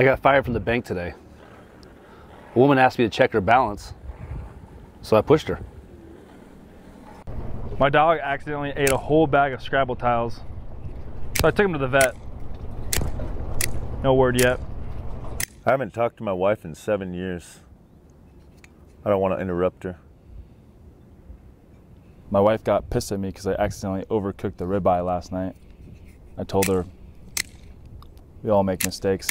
I got fired from the bank today. A woman asked me to check her balance, so I pushed her. My dog accidentally ate a whole bag of Scrabble tiles, so I took him to the vet. No word yet. I haven't talked to my wife in seven years. I don't want to interrupt her. My wife got pissed at me because I accidentally overcooked the ribeye last night. I told her we all make mistakes.